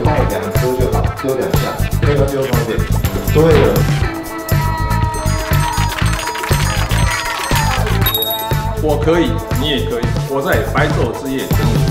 带两丢就好，丢两下，那个丢方便。对了，我可以，你也可以，我在白昼之夜等你。